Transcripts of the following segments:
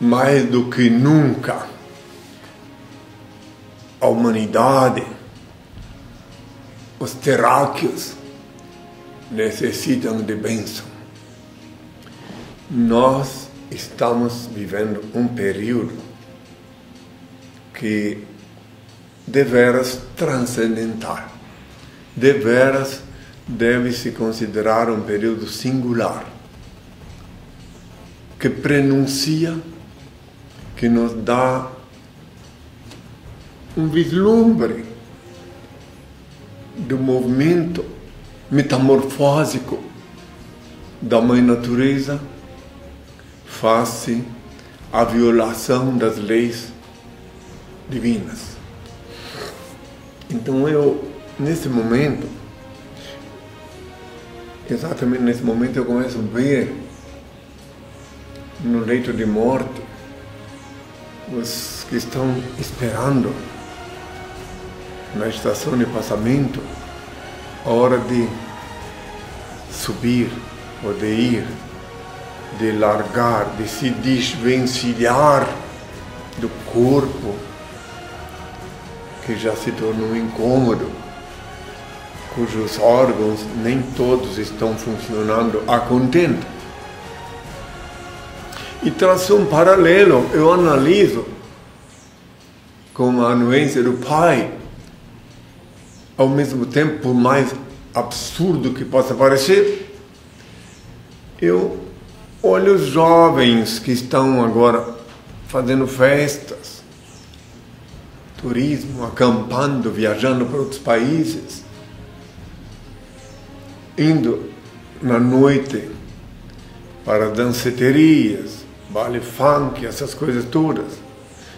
mais do que nunca, a humanidade, os terráqueos, necessitam de bênção. Nós estamos vivendo um período que deveras transcendental, deveras deve se considerar um período singular, que prenuncia, que nos dá um vislumbre do movimento metamorfósico da mãe natureza face à violação das leis divinas. Então eu, nesse momento, exatamente nesse momento eu começo a ver no leito de morte os que estão esperando na estação de passamento a hora de subir ou de ir, de largar, de se desvencilhar do corpo que já se tornou incômodo, cujos órgãos nem todos estão funcionando a contento. E traço um paralelo, eu analiso com a anuência do pai. Ao mesmo tempo, por mais absurdo que possa parecer, eu olho os jovens que estão agora fazendo festas, turismo, acampando, viajando para outros países, indo na noite para danceterias, baile funk, essas coisas todas,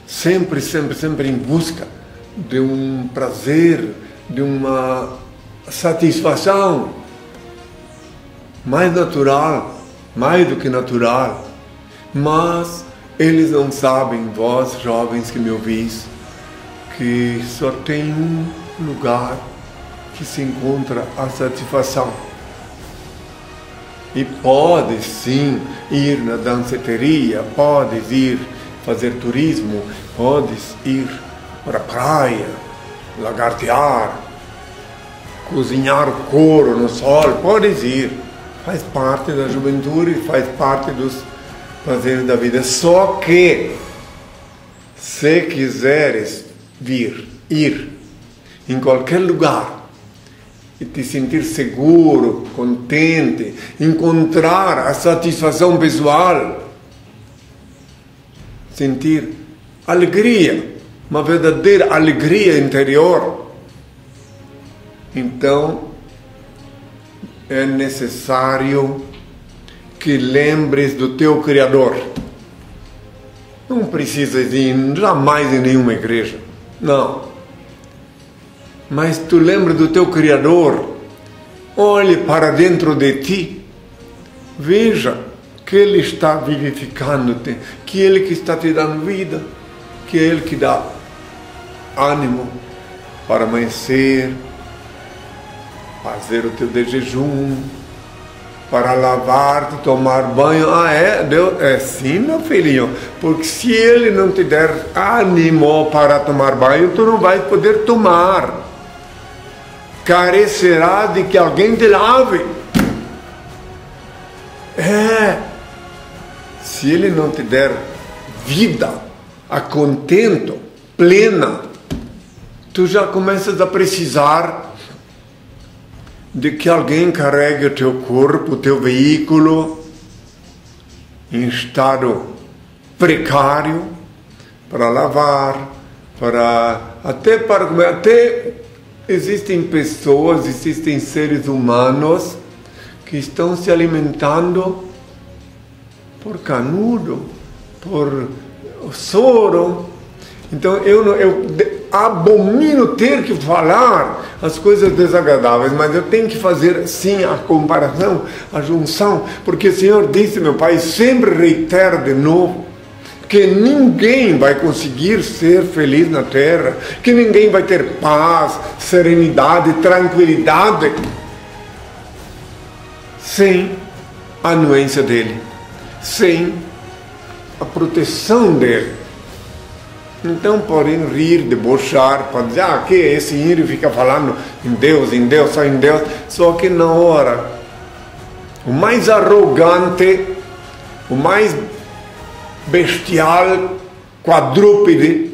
sempre, sempre, sempre em busca de um prazer de uma satisfação mais natural, mais do que natural. Mas eles não sabem, vós jovens que me ouvis, que só tem um lugar que se encontra a satisfação. E pode sim ir na danceteria, podes ir fazer turismo, podes ir para a praia, lagartear, cozinhar couro no sol, podes ir. Faz parte da juventude, faz parte dos prazeres da vida. Só que, se quiseres vir, ir em qualquer lugar e te sentir seguro, contente, encontrar a satisfação pessoal, sentir alegria, uma verdadeira alegria interior, então é necessário que lembres do teu Criador. Não precisas ir jamais em nenhuma igreja, não. Mas tu lembra do teu Criador, olhe para dentro de ti, veja que Ele está vivificando-te, que Ele que está te dando vida, que é Ele que dá ânimo para amanhecer, fazer o teu de jejum, para lavar-te, tomar banho. Ah, é? Deus, é sim, meu filhinho. Porque se ele não te der ânimo para tomar banho, tu não vai poder tomar. Carecerá de que alguém te lave. É. Se ele não te der vida, a contento, plena, tu já começas a precisar de que alguém carregue o teu corpo, o teu veículo, em estado precário, para lavar, para até para comer. Até existem pessoas, existem seres humanos que estão se alimentando por canudo, por soro, então eu, não, eu abomino ter que falar as coisas desagradáveis, mas eu tenho que fazer sim a comparação, a junção, porque o Senhor disse, meu Pai, sempre reitera de novo, que ninguém vai conseguir ser feliz na terra, que ninguém vai ter paz, serenidade, tranquilidade sem a anuência dele, sem a proteção dele. Então podem rir, debochar, podem dizer, ah, que esse írio fica falando em Deus, em Deus, só em Deus. Só que na hora, o mais arrogante, o mais bestial, quadrúpede,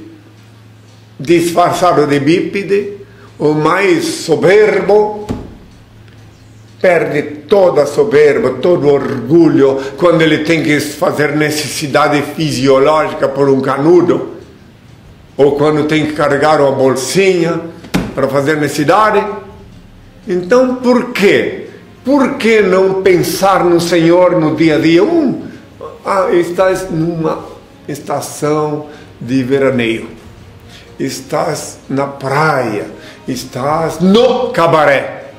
disfarçado de bípede, o mais soberbo, perde toda a soberba, todo orgulho quando ele tem que fazer necessidade fisiológica por um canudo ou quando tem que carregar uma bolsinha para fazer necessidade. Então, por quê? Por que não pensar no Senhor no dia a dia? Um, ah, estás numa estação de veraneio, estás na praia, estás no cabaré,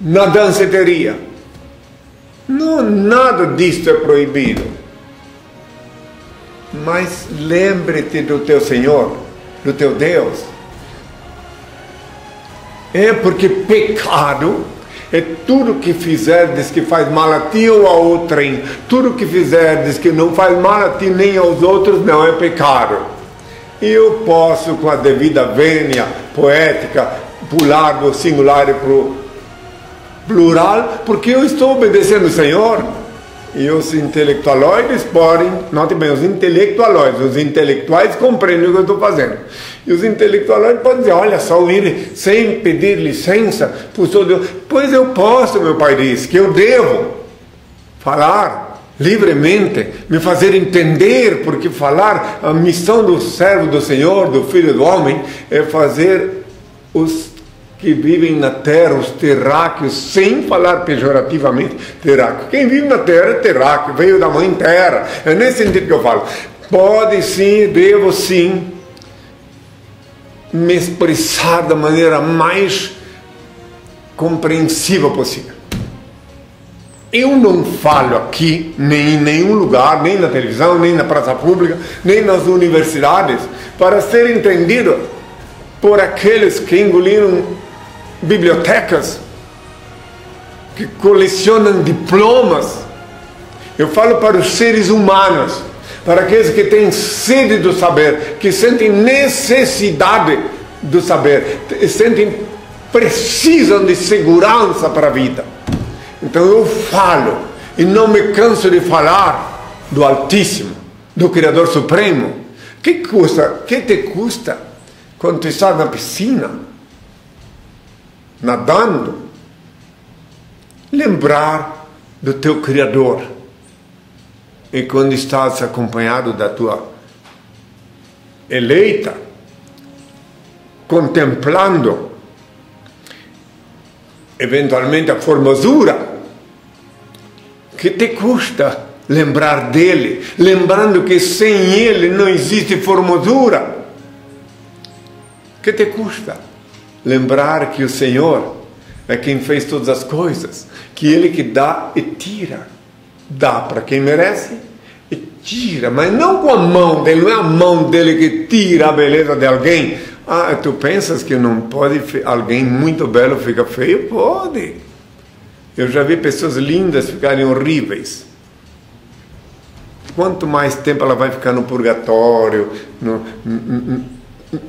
na danceteria. Não, nada disso é proibido. Mas lembre-te do teu Senhor, do teu Deus. É porque pecado é tudo que fizerdes que faz mal a ti ou a outrem. Tudo que fizerdes que não faz mal a ti nem aos outros não é pecado. Eu posso, com a devida vênia poética, pular do singular para o plural, porque eu estou obedecendo o Senhor. E os intelectualoides podem, note bem, os intelectualoides, os intelectuais compreendem o que eu estou fazendo. E os intelectualoides podem dizer, olha só, ir sem pedir licença, por Deus. Pois eu posso, meu pai diz, que eu devo falar livremente, me fazer entender, porque falar, a missão do servo do Senhor, do Filho do Homem, é fazer os que vivem na terra, os terráqueos, sem falar pejorativamente terráqueo. Quem vive na terra é terráqueo, veio da mãe terra. É nesse sentido que eu falo. Pode sim, devo sim me expressar da maneira mais compreensiva possível. Eu não falo aqui, nem em nenhum lugar, nem na televisão, nem na praça pública, nem nas universidades, para ser entendido por aqueles que engoliram bibliotecas que colecionam diplomas. Eu falo para os seres humanos, para aqueles que têm sede do saber, que sentem necessidade do saber, sentem precisam de segurança para a vida. Então eu falo e não me canso de falar do Altíssimo, do Criador Supremo. Que custa? Que te custa quando tu estás na piscina? Nadando, lembrar do teu Criador. E quando estás acompanhado da tua eleita, contemplando eventualmente a formosura, que te custa lembrar dele, lembrando que sem ele não existe formosura? Que te custa? Lembrar que o Senhor é quem fez todas as coisas, que Ele que dá e tira. Dá para quem merece e tira, mas não com a mão dele, não é a mão dele que tira a beleza de alguém. Ah, tu pensas que não pode alguém muito belo ficar feio? Pode. Eu já vi pessoas lindas ficarem horríveis. Quanto mais tempo ela vai ficar no purgatório, no,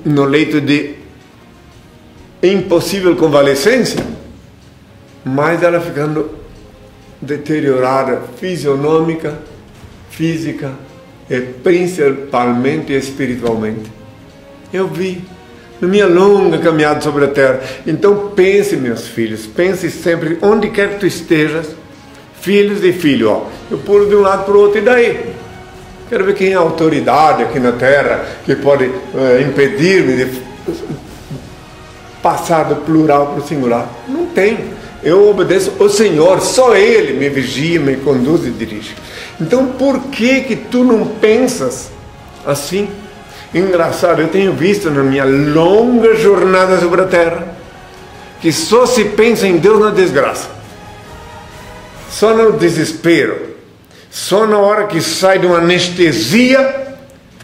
no leito de impossível convalescência, mas ela ficando deteriorada fisionômica, física e principalmente espiritualmente. Eu vi na minha longa caminhada sobre a terra. Então pense, meus filhos, pense sempre, onde quer que tu estejas, filhos e filhos, ó, eu pulo de um lado para o outro e daí? Quero ver quem é autoridade aqui na terra que pode uh, impedir-me de passar do plural para o singular. Não tem. Eu obedeço o Senhor, só Ele me vigia, me conduz e dirige. Então por que que tu não pensas assim? Engraçado, eu tenho visto na minha longa jornada sobre a terra que só se pensa em Deus na desgraça, só no desespero, só na hora que sai de uma anestesia.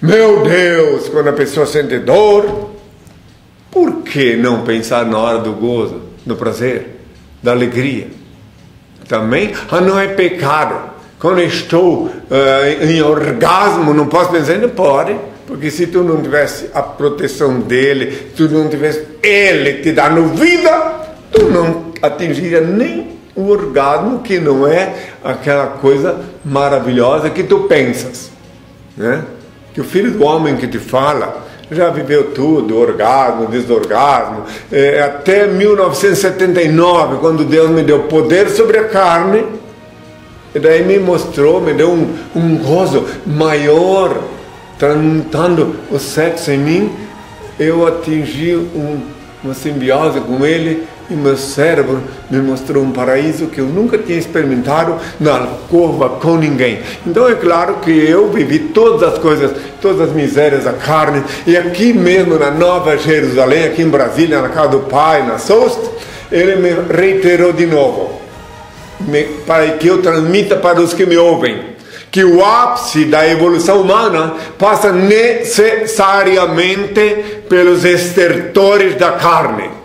Meu Deus, quando a pessoa sente dor, por que não pensar na hora do gozo, do prazer, da alegria? Também, ah, não é pecado Quando estou uh, em orgasmo, não posso pensar, não pode. Porque se tu não tivesse a proteção dele, tu não tivesse ele te dando vida, tu não atingiria nem o orgasmo, que não é aquela coisa maravilhosa que tu pensas. Né? Que o filho do homem que te fala já viveu tudo, orgasmo, desorgasmo, é, até 1979, quando Deus me deu poder sobre a carne, e daí me mostrou, me deu um, um gozo maior transmutando o sexo em mim, eu atingi um, uma simbiose com ele e meu cérebro me mostrou um paraíso que eu nunca tinha experimentado na alcova com ninguém. Então é claro que eu vivi todas as coisas, todas as misérias da carne, e aqui mesmo na Nova Jerusalém, aqui em Brasília, na casa do pai, na Sost, ele me reiterou de novo, para que eu transmita para os que me ouvem que o ápice da evolução humana passa necessariamente pelos estertores da carne.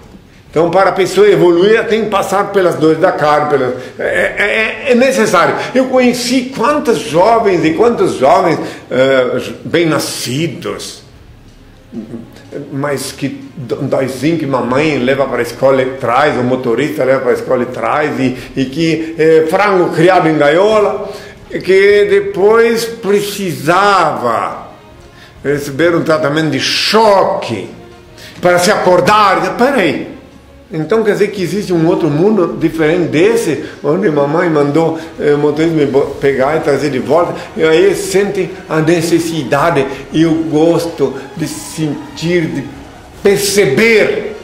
Então, para a pessoa evoluir, ela tem que passar pelas dores da carne. Pelas... É, é, é, necessário. Eu conheci quantos jovens e quantos jovens uh, bem-nascidos, mas que doisinho que mamãe leva para a escola e traz, o motorista leva para a escola e traz, e, e que é, frango criado em gaiola que depois precisava receber um tratamento de choque para se acordar. Peraí. Então quer dizer que existe um outro mundo diferente desse, onde mamãe mandou eh, motorista me pegar e trazer de volta, e aí sente a necessidade e o gosto de sentir, de perceber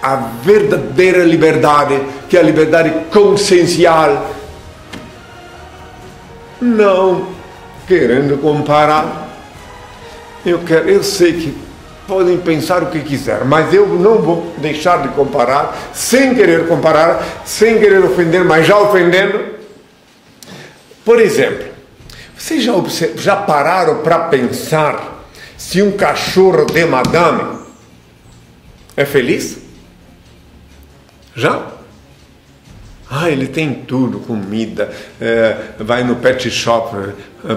a verdadeira liberdade, que é a liberdade consciencial não querendo comparar. Eu, quero, eu sei que podem pensar o que quiser, mas eu não vou deixar de comparar, sem querer comparar, sem querer ofender, mas já ofendendo. Por exemplo, vocês já, já pararam para pensar se um cachorro de madame é feliz? Já? Ah, ele tem tudo, comida, é, vai no pet shop, é,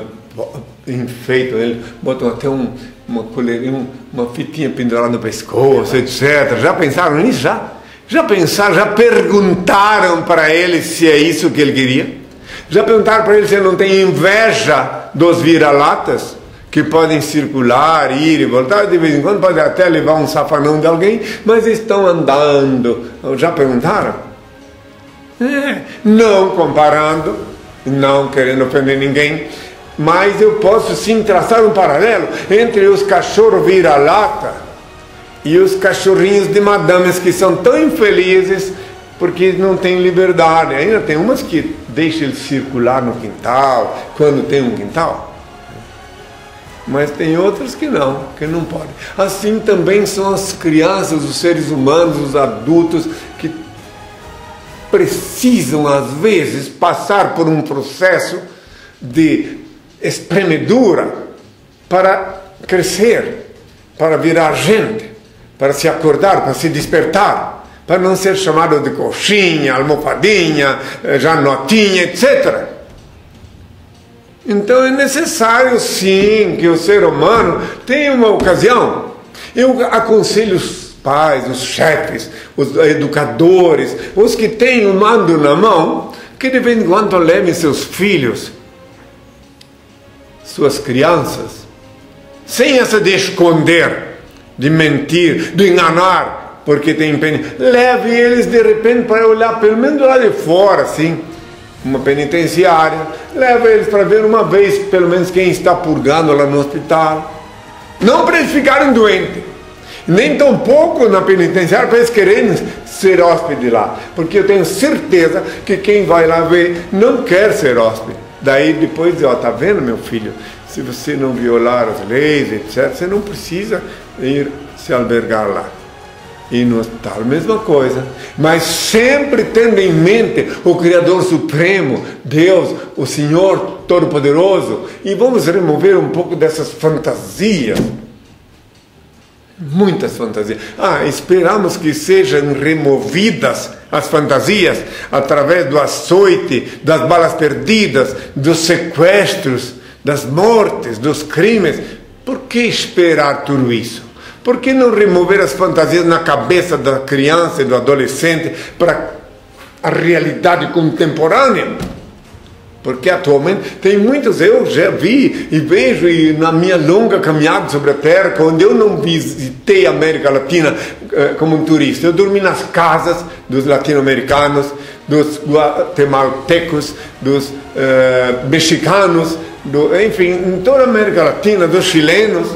enfeitam ele, botam até um, uma colherinha, uma fitinha pendurada no pescoço, etc. Já pensaram nisso? Já? Já pensaram, já perguntaram para ele se é isso que ele queria? Já perguntaram para ele se ele não tem inveja dos vira-latas? que podem circular, ir e voltar, de vez em quando pode até levar um safanão de alguém, mas estão andando. Já perguntaram? É, não comparando, não querendo ofender ninguém, mas eu posso sim traçar um paralelo entre os cachorros vira-lata e os cachorrinhos de madames que são tão infelizes porque não têm liberdade. Ainda tem umas que deixam ele circular no quintal, quando tem um quintal. Mas tem outras que não, que não podem. Assim também são as crianças, os seres humanos, os adultos que precisam, às vezes, passar por um processo de espremedura para crescer, para virar gente, para se acordar, para se despertar, para não ser chamado de coxinha, almofadinha, eh, janotinha, etc. Então é necessário sim que o ser humano tenha uma ocasião. Eu aconselho pais, os chefes, os educadores, os que têm o mando na mão, que de vez em quando levem seus filhos, suas crianças, sem essa de esconder, de mentir, de enganar, porque tem pena. Leve eles de repente para olhar, pelo menos lá de fora, assim, uma penitenciária. Leva eles para ver uma vez, pelo menos, quem está purgando lá no hospital. Não para eles ficarem doentes nem tão pouco na penitenciária para eles quererem ser hóspede lá, porque eu tenho certeza que quem vai lá ver não quer ser hóspede. Daí depois, ó, tá vendo meu filho? Se você não violar as leis, etc., você não precisa ir se albergar lá. E no hospital, mesma coisa. Mas sempre tendo em mente o Criador Supremo, Deus, o Senhor Todo-Poderoso. E vamos remover um pouco dessas fantasias Muitas fantasias. Ah, esperamos que sejam removidas as fantasias através do açoite, das balas perdidas, dos sequestros, das mortes, dos crimes. Por que esperar tudo isso? Por que não remover as fantasias na cabeça da criança e do adolescente para a realidade contemporânea? Porque atualmente tem muitos, eu já vi e vejo e na minha longa caminhada sobre a Terra, quando eu não visitei a América Latina eh, como um turista, eu dormi nas casas dos latino-americanos, dos guatemaltecos, dos eh, mexicanos, do, enfim, em toda a América Latina, dos chilenos.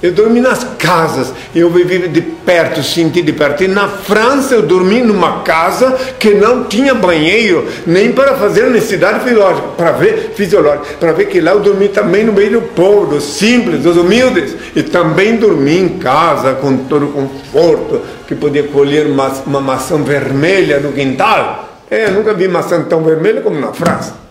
Eu dormi nas casas, eu vivi de perto, senti de perto. E na França eu dormi numa casa que não tinha banheiro, nem para fazer necessidade fisiológica, para ver fisiológica, para ver que lá eu dormi também no meio do povo, dos simples, dos humildes. E também dormi em casa com todo o conforto, que podia colher uma, uma maçã vermelha no quintal. É, eu nunca vi maçã tão vermelha como na França.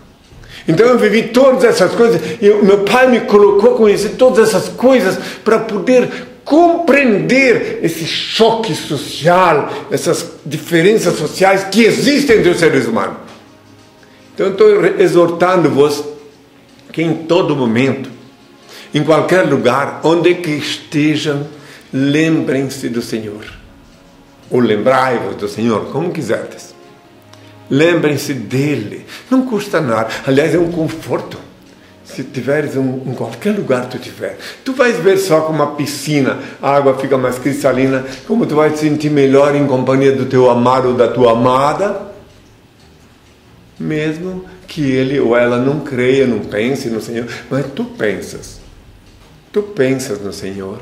Então eu vivi todas essas coisas e meu pai me colocou a conhecer todas essas coisas para poder compreender esse choque social, essas diferenças sociais que existem entre os seres humanos. Então eu estou exortando-vos que em todo momento, em qualquer lugar, onde que estejam, lembrem-se do Senhor. Ou lembrai-vos do Senhor, como quiserdes. Lembrem-se dele. Não custa nada. Aliás, é um conforto. Se tiveres um, em qualquer lugar tu tiver, tu vais ver só com uma piscina, a água fica mais cristalina, como tu vais te sentir melhor em companhia do teu amado ou da tua amada, mesmo que ele ou ela não creia, não pense no Senhor, mas tu pensas. Tu pensas no Senhor.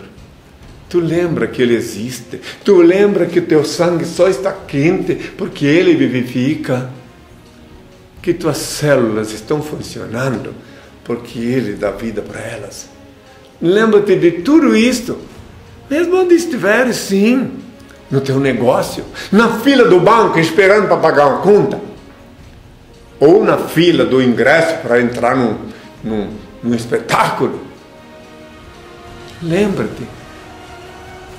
Tu lembra que Ele existe. Tu lembra que o teu sangue só está quente porque Ele vivifica. Que tuas células estão funcionando porque Ele dá vida para elas. Lembra-te de tudo isto. Mesmo onde estiveres, sim. No teu negócio, na fila do banco esperando para pagar uma conta, ou na fila do ingresso para entrar num, num, num espetáculo. Lembra-te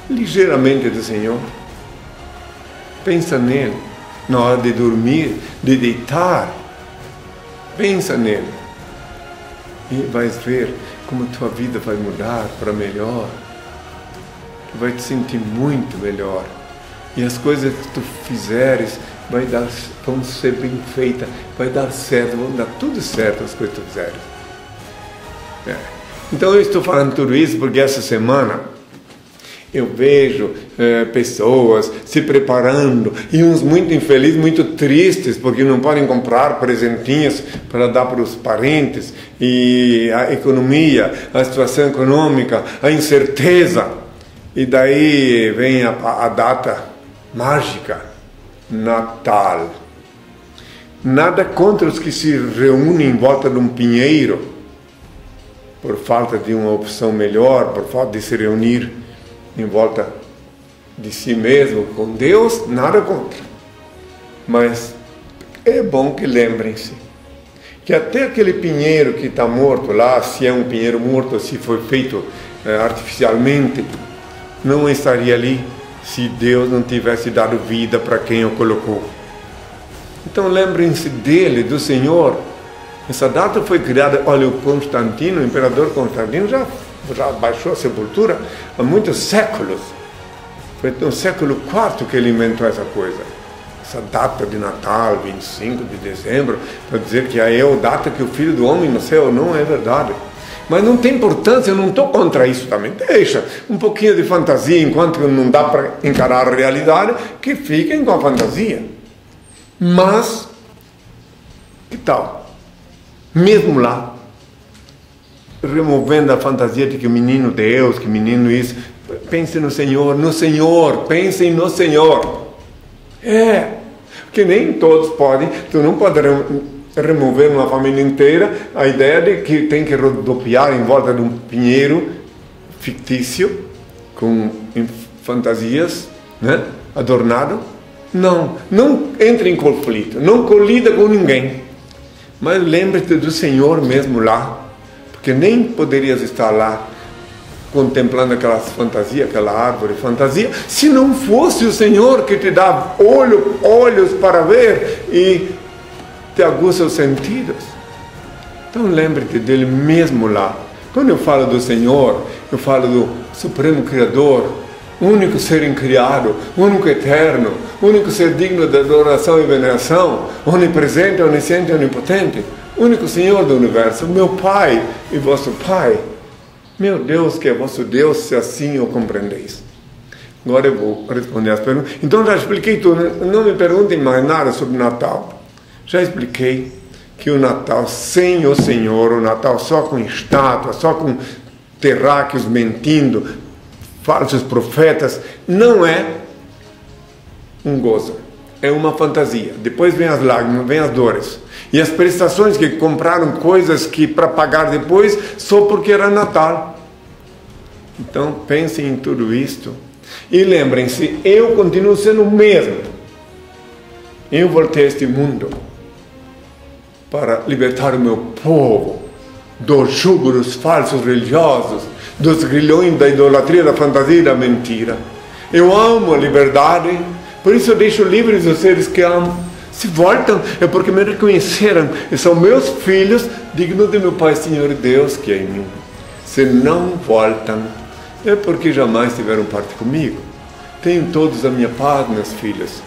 ligeiramente do Senhor. Pensa nele na hora de dormir, de deitar. Pensa nele. E vais ver como tua vida vai mudar para melhor. Tu vai te sentir muito melhor. E as coisas que tu fizeres vai dar, vão ser bem feitas, vai dar certo, vão dar tudo certo as coisas que tu fizeres. É. Então eu estou falando tudo isso porque essa semana eu vejo é, pessoas se preparando e uns muito infelizes, muito tristes, porque não podem comprar presentinhos para dar para os parentes, e a economia, a situação econômica, a incerteza. E daí vem a, a data mágica, Natal. Nada contra os que se reúnem em volta de um pinheiro, por falta de uma opção melhor, por falta de se reunir em volta de si mesmo com Deus, nada contra. Mas é bom que lembrem-se que até aquele pinheiro que está morto lá, se é um pinheiro morto, se foi feito é, artificialmente, não estaria ali se Deus não tivesse dado vida para quem o colocou. Então lembrem-se dele, do Senhor. Essa data foi criada, olha, o Constantino, o imperador Constantino já já baixou a sepultura há muitos séculos. Foi no século IV que ele inventou essa coisa. Essa data de Natal, 25 de dezembro, para dizer que é a data que o Filho do Homem nasceu, não é verdade. Mas não tem importância, eu não estou contra isso também. Deixa um pouquinho de fantasia, enquanto não dá para encarar a realidade, que fiquem com a fantasia. Mas, que tal? Mesmo lá, removendo a fantasia de que o menino Deus, que menino isso. Pense no Senhor, no Senhor, pensem no Senhor. É, porque nem todos podem, tu não pode remover uma família inteira a ideia de que tem que rodopiar em volta de um pinheiro fictício, com fantasias, né, adornado. Não, não entre em conflito, não colida com ninguém. Mas lembre-te do Senhor mesmo lá, que nem poderias estar lá contemplando aquelas fantasias, aquela árvore fantasia, se não fosse o Senhor que te dá olho, olhos para ver e te aguça os sentidos. Então lembre-te dele mesmo lá. Quando eu falo do Senhor, eu falo do Supremo Criador, único ser incriado, único eterno, único ser digno de adoração e veneração, onipresente, onisciente, onipotente, único Senhor do universo, meu Pai e vosso Pai. Meu Deus, que é vosso Deus, se assim o compreendeis. Agora eu vou responder as perguntas. Então já expliquei tudo, não me perguntem mais nada sobre Natal. Já expliquei que o Natal sem o Senhor, o Natal só com estátua, só com terráqueos mentindo, falsos profetas, não é um gozo, é uma fantasia. Depois vem as lágrimas, vem as dores. E as prestações que compraram coisas que para pagar depois só porque era Natal. Então pensem em tudo isto. E lembrem-se, eu continuo sendo o mesmo. Eu voltei a este mundo para libertar o meu povo dos jugo dos falsos religiosos, dos grilhões da idolatria, da fantasia e da mentira. Eu amo a liberdade, por isso eu deixo livres os seres que amo. Se voltam, é porque me reconheceram e são meus filhos, dignos de meu Pai Senhor Deus que é em mim. Se não voltam, é porque jamais tiveram parte comigo. Tenham todos a minha paz, meus filhos.